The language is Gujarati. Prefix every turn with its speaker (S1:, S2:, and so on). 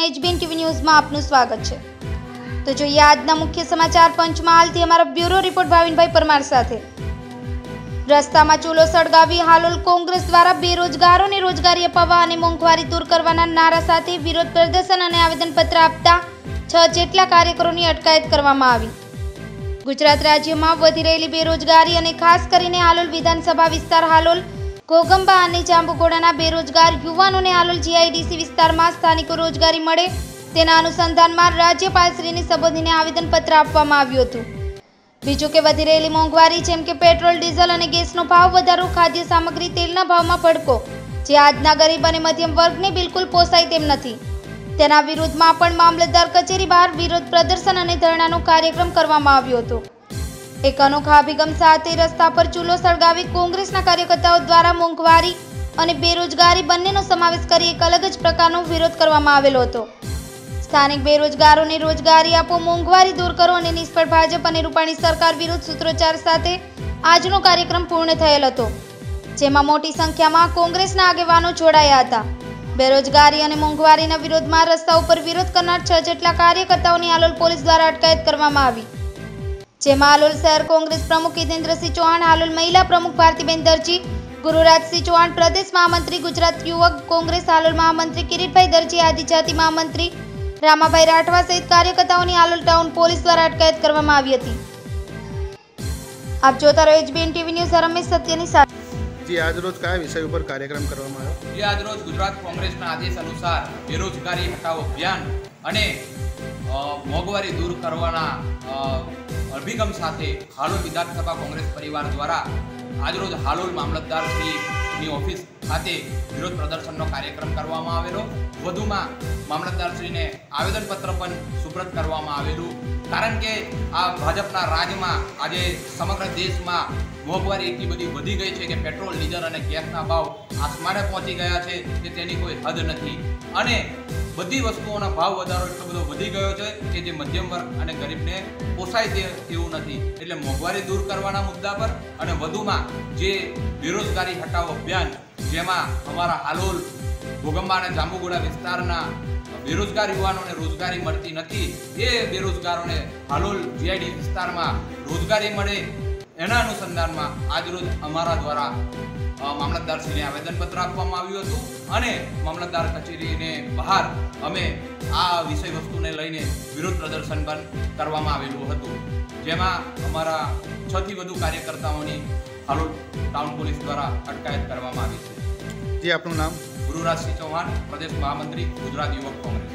S1: એચબીએન ટીવી ન્યૂઝમાં આપનું સ્વાગત છે. તો જોઈએ આજના મુખ્ય સમાચાર પંચમહાલથી અમારા બ્યુરો રિપોર્ટ ભાવિનભાઈ પરમાર સાથે. રસ્તામાં ચૂલો સળગાવી હાલોલ કોંગ્રેસ દ્વારા બેરોજગારોને રોજગારી અપાવવા અને મોંઘવારી દૂર કરવાના નારા સાથે વિરોધ પ્રદર્શન અને આવેદનપત્ર આપતા છ જેટલા કાર્યકરોની અટકાયત કરવામાં આવી. ગુજરાત રાજ્યમાં વધી રહેલી બેરોજગારી અને ખાસ કરીને હાલોલ વિધાનસભા વિસ્તાર હાલોલ ઘોગંબા અને જાંબુઘોડાના બેરોજગાર યુવાનોને આલોલ જીઆઈડીસી વિસ્તારમાં સ્થાનિકો રોજગારી મળે તેના અનુસંધાનમાં રાજ્યપાલશ્રીને સંબોધીને આવેદનપત્ર આપવામાં આવ્યું હતું. બીજું કે વધી રહેલી મોંઘવારી જેમ કે પેટ્રોલ, ડીઝલ અને ગેસનો ભાવ વધારો, ખાદ્ય સામગ્રી તેલના ભાવમાં ભડકો, જે આજના ગરીબ અને મધ્યમ વર્ગને બિલકુલ પોસાય તેમ નથી. તેના વિરુદ્ધમાં પણ મામલતદાર કચેરી બહાર વિરોધ પ્રદર્શન અને ધરણાનો કાર્યક્રમ કરવામાં આવ્યો હતો. એક અનોખા અભિગમ સાથે રસ્તા પર ચૂલો સળગાવી કોંગ્રેસના કાર્યકર્તાઓ દ્વારા મોંઘવારી અને બેરોજગારી બંનેનો સમાવેશ કરી એક અલગ જ પ્રકારનો વિરોધ કરવામાં આવેલો હતો. સ્થાનિક બેરોજગારોને રોજગારી આપો, મોંઘવારી દૂર કરો અને નિષ્ફળ ભાજપ અને રૂપાણી સરકાર વિરુદ્ધ સૂત્રોચ્ચાર સાથે આજનો કાર્યક્રમ પૂર્ણ થયેલ હતો, જેમાં મોટી સંખ્યામાં કોંગ્રેસના આગેવાનો જોડાયા હતા. બેરોજગારી અને મોંઘવારીના વિરોધમાં રસ્તા ઉપર વિરોધ કરનાર છ જેટલા કાર્યકર્તાઓની આલોલ પોલીસ દ્વારા અટકાયત કરવામાં આવી. જેમાં હાલોલ શહેર કોંગ્રેસ પ્રમુખ હિતેન્દ્રસિંહ ચૌહાણ હાલોલ મહિલા પ્રમુખ ભારતીબેન દરજી ગુરુરાજસિંહ ચૌહાણ પ્રદેશ મહામંત્રી ગુજરાત યુવક કોંગ્રેસ હાલોલ મહામંત્રી કિરીટભાઈ દરજી આદિજાતિ મહામંત્રી રામાભાઈ રાઠવા સહિત કાર્યકર્તાઓની હાલોલ ટાઉન પોલીસ દ્વારા અટકાયત કરવામાં આવી હતી. આપ જોતા રહો એચબીએન ટીવી ન્યૂઝ રમેશ સત્યની સાથે.
S2: જે આજરોજ કયા વિષય ઉપર કાર્યક્રમ કરવામાં આવ્યો?
S3: જે આજરોજ ગુજરાત કોંગ્રેસના આદેશ અનુસાર બેરોજગારી હટાવો અભિયાન અને મોંઘવારી દૂર કરવાના અભિગમ સાથે હાલોલ વિધાનસભા કોંગ્રેસ પરિવાર દ્વારા આજરોજ હાલોલ મામલતદાર શ્રીની ઓફિસ ખાતે વિરોધ પ્રદર્શનનો કાર્યક્રમ કરવામાં આવેલો. વધુમાં મામલતદારશ્રીને આવેદનપત્ર પણ સુપ્રત કરવામાં આવેલું. કારણ કે આ ભાજપના રાજમાં આજે સમગ્ર દેશમાં મોંઘવારી એટલી બધી વધી ગઈ છે કે પેટ્રોલ, ડીઝલ અને ગેસના ભાવ આસમાને પહોંચી ગયા છે કે તેની કોઈ હદ નથી. અને બધી વસ્તુઓના ભાવ વધારો એટલો બધો વધી ગયો છે કે જે મધ્યમ વર્ગ અને ગરીબને પોસાય તે તેવું નથી. એટલે મોંઘવારી દૂર કરવાના મુદ્દા પર અને વધુમાં જે બેરોજગારી હટાવો અભિયાન, જેમાં અમારા હાલોલ, ભોગંબા અને જાંબુગોડા વિસ્તારના બેરોજગાર યુવાનોને રોજગારી મળતી નથી, એ બેરોજગારોને હાલોલ જીઆઈડી વિસ્તારમાં રોજગારી મળે એના અનુસંધાનમાં આજરોજ અમારા દ્વારા મામલતદારશ્રીને આવેદનપત્ર આપવામાં આવ્યું હતું અને મામલતદાર કચેરીને બહાર અમે આ વિષય વસ્તુને લઈને વિરોધ પ્રદર્શન પણ કરવામાં આવેલું હતું. જેમાં અમારા છથી વધુ કાર્યકર્તાઓની હાલોલ ટાઉન પોલીસ દ્વારા અટકાયત કરવામાં આવી છે.
S2: જી આપનું નામ?
S3: ગુરુરાજસિંહ ચૌહાણ પ્રદેશ મહામંત્રી ગુજરાત યુવક કોંગ્રેસ.